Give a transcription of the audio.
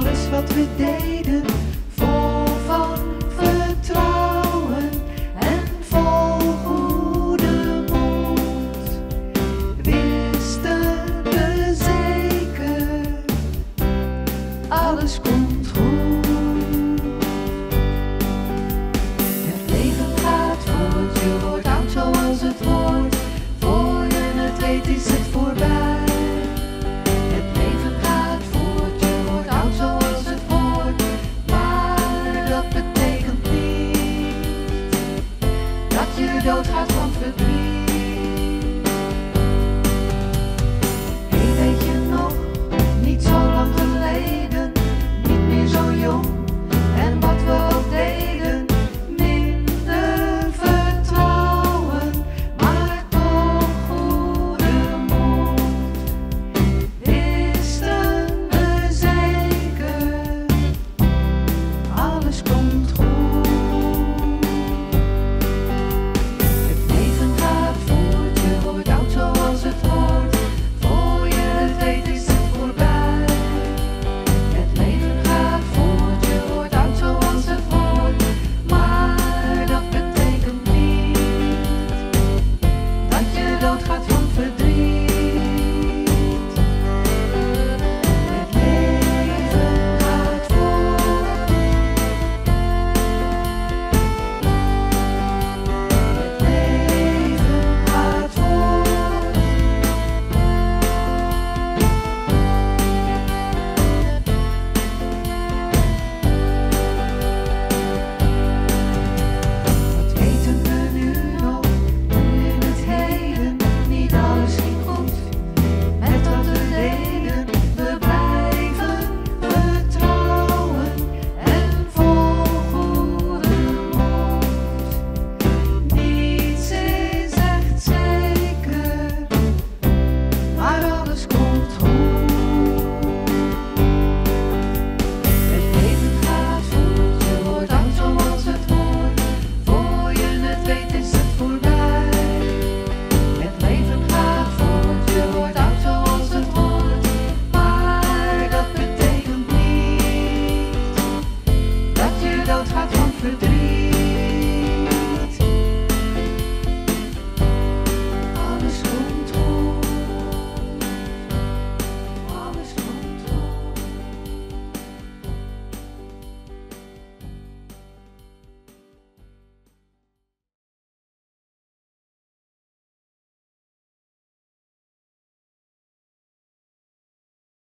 alles wat we deden, vol van vertrouwen en vol goede moed. Wisten we zeker, alles komt goed. Het leven gaat voort, je wordt oud zoals het wordt. Voor je het weet is het Don't gone with me.